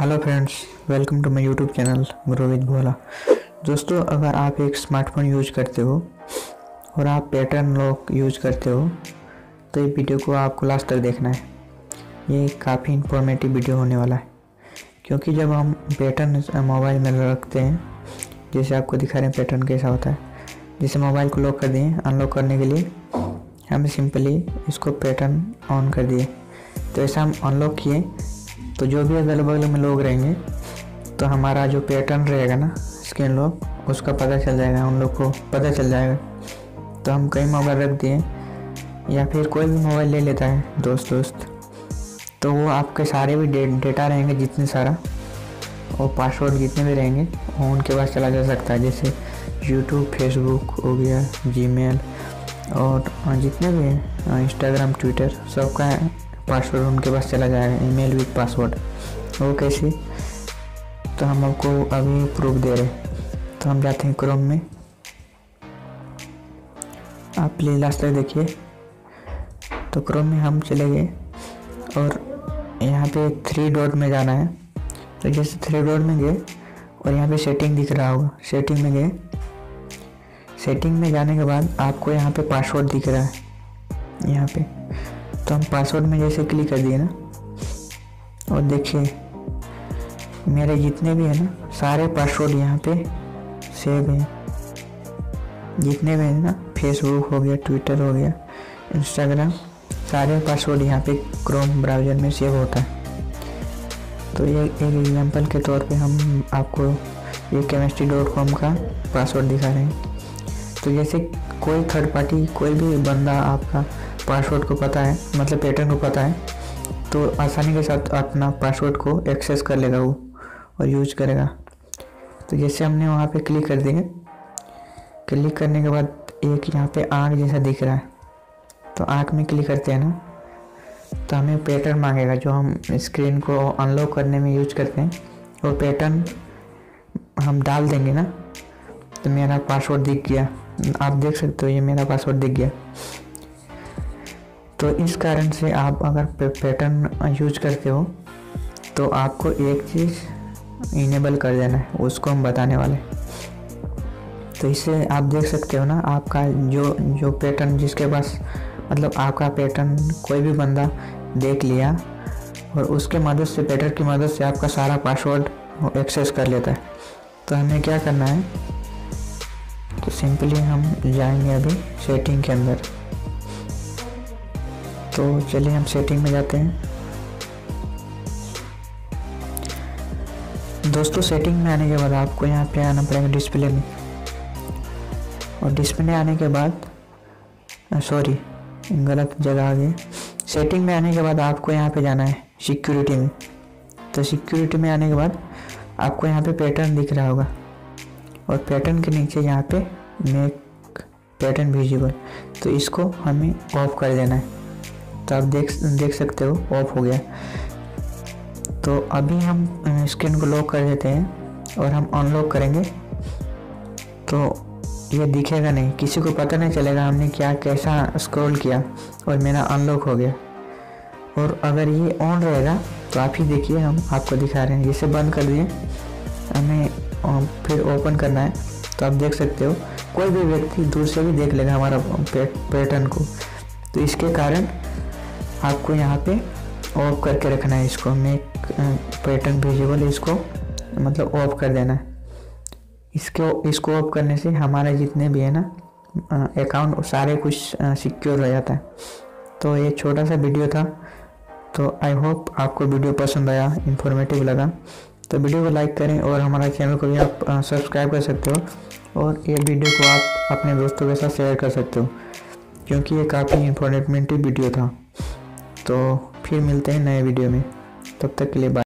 Hello friends welcome to my YouTube channel Guruvid Bhola दोस्तों, अगर आप एक स्मार्टफ़ोन यूज़ करते हो, और आप पैटर्न लॉक यूज़ करते हो तो ये वीडियो को आपको लास्ट तक देखना है। ये काफ़ी इंफॉर्मेटिव वीडियो होने वाला है, क्योंकि जब हम पैटर्न मोबाइल में रखते हैं, जैसे आपको दिखा रहे हैं पैटर्न कैसा होता है, जैसे मोबाइल को लॉक कर दिए अनलॉक करने के लिए हम सिंपली इसको पैटर्न ऑन कर दिए। तो ऐसा हम अनलॉक किए तो जो भी अगल बगल में लोग रहेंगे तो हमारा जो पैटर्न रहेगा ना स्क्रीन लॉक उसका पता चल जाएगा उन लोग को पता चल जाएगा। तो हम कई मोबाइल रख दिए या फिर कोई भी मोबाइल ले लेता है दोस्त दोस्त तो वो आपके सारे भी डे, डेटा रहेंगे जितने सारा और पासवर्ड जितने भी रहेंगे वो उनके पास चला जा सकता है। जैसे यूट्यूब फेसबुक हो गया जी और जितने भी हैं इंस्टाग्राम ट्विटर सबका पासवर्ड उनके पास चला जाएगा ईमेल विथ पासवर्ड वो कैसे तो हम आपको अभी प्रूफ दे रहे तो हम जाते हैं क्रोम में। आप प्लीज़ लास्ट तक देखिए। तो क्रोम में हम चले गए और यहाँ पे थ्री डॉट में जाना है। तो जैसे थ्री डॉट में गए और यहाँ पे सेटिंग दिख रहा होगा। सेटिंग में गए। सेटिंग में जाने के बाद आपको यहाँ पे पासवर्ड दिख रहा है। यहाँ पे। तो हम पासवर्ड में जैसे क्लिक कर दिए ना। और देखिए, मेरे जितने भी हैं ना, सारे पासवर्ड यहाँ पे सेव हैं। जितने भी हैं ना फेसबुक हो गया ट्विटर हो गया इंस्टाग्राम सारे पासवर्ड यहाँ पे क्रोम ब्राउज़र में सेव होता है। तो ये एक एग्जांपल के तौर पे हम आपको ये केमिस्ट्री डॉट कॉम का पासवर्ड दिखा रहे हैं। तो जैसे कोई थर्ड पार्टी कोई भी बंदा आपका पासवर्ड को पता है मतलब पैटर्न को पता है तो आसानी के साथ अपना पासवर्ड को एक्सेस कर लेगा वो और यूज़ करेगा। तो जैसे हमने वहाँ पे क्लिक कर दिए क्लिक करने के बाद एक यहाँ पे आँख जैसा दिख रहा है तो आँख में क्लिक करते हैं ना तो हमें पैटर्न मांगेगा जो हम स्क्रीन को अनलॉक करने में यूज़ करते हैं। वो पैटर्न हम डाल देंगे ना तो मेरा पासवर्ड दिख गया। आप देख सकते हो, ये मेरा पासवर्ड दिख गया। तो इस कारण से आप अगर पैटर्न यूज़ करते हो तो आपको एक चीज़ इनेबल कर देना है, उसको हम बताने वाले तो इससे आप देख सकते हो ना, आपका जो जो पैटर्न जिसके पास मतलब आपका पैटर्न कोई भी बंदा देख लिया, और उसके मदद से पैटर्न की मदद से आपका सारा पासवर्ड एक्सेस कर लेता है। तो हमें क्या करना है तो सिंपली हम जाएँगे अभी सेटिंग के अंदर। तो चलिए हम सेटिंग में जाते हैं। दोस्तों, सेटिंग में आने के बाद आपको यहाँ पे आना पड़ेगा डिस्प्ले में। और डिस्प्ले आने के बाद सॉरी गलत जगह आ गई। सेटिंग में आने के बाद आपको यहाँ पे जाना है सिक्योरिटी में। तो सिक्योरिटी में आने के बाद आपको यहाँ पे पैटर्न दिख रहा होगा। और पैटर्न के नीचे यहाँ पे मेक पैटर्न विजिबल तो इसको हमें ऑफ़ कर देना है। तो आप देख देख सकते हो ऑफ़ हो गया। तो अभी हम स्क्रीन को लॉक कर देते हैं और हम अनलॉक करेंगे। तो ये दिखेगा नहीं, किसी को पता नहीं चलेगा हमने क्या, कैसा स्क्रॉल किया और मेरा अनलॉक हो गया। और अगर ये ऑन रहेगा तो आप ही देखिए, हम आपको दिखा रहे हैं। जिसे बंद कर दिए। हमें फिर ओपन करना है। तो आप देख सकते हो, कोई भी व्यक्ति दूर से भी देख लेगा हमारा पैटर्न को। तो इसके कारण आपको यहाँ पे ऑफ़ करके रखना है इसको। मेक पैटर्न विजिबल इसको मतलब ऑफ़ कर देना है। इसको इसको ऑफ़ करने से हमारे जितने भी है ना अकाउंट सारे कुछ सिक्योर हो जाता है। तो ये छोटा सा वीडियो था। तो आई होप आपको वीडियो पसंद आया इन्फॉर्मेटिव लगा। तो वीडियो को लाइक करें और हमारा चैनल को भी आप सब्सक्राइब कर सकते हो और ये वीडियो को आप अपने दोस्तों के साथ शेयर कर सकते हो, क्योंकि ये काफ़ी इन्फॉर्मेटिव वीडियो था। तो फिर मिलते हैं नए वीडियो में। तब तक के लिए बाय